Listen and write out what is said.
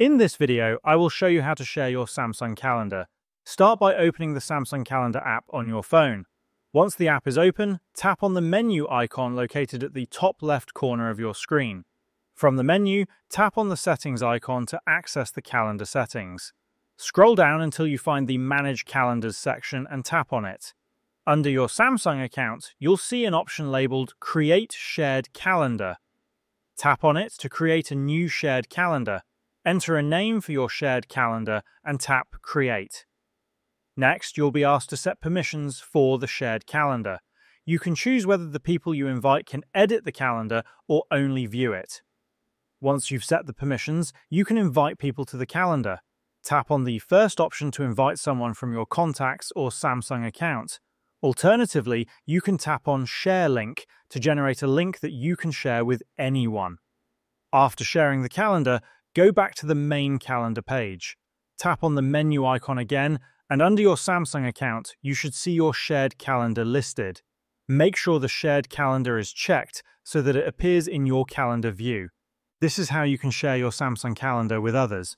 In this video, I will show you how to share your Samsung Calendar. Start by opening the Samsung Calendar app on your phone. Once the app is open, tap on the menu icon located at the top left corner of your screen. From the menu, tap on the Settings icon to access the calendar settings. Scroll down until you find the Manage Calendars section and tap on it. Under your Samsung account, you'll see an option labeled Create Shared Calendar. Tap on it to create a new shared calendar. Enter a name for your shared calendar and tap Create. Next, you'll be asked to set permissions for the shared calendar. You can choose whether the people you invite can edit the calendar or only view it. Once you've set the permissions, you can invite people to the calendar. Tap on the first option to invite someone from your contacts or Samsung account. Alternatively, you can tap on Share Link to generate a link that you can share with anyone. After sharing the calendar, go back to the main calendar page. Tap on the menu icon again and under your Samsung account, you should see your shared calendar listed. Make sure the shared calendar is checked so that it appears in your calendar view. This is how you can share your Samsung calendar with others.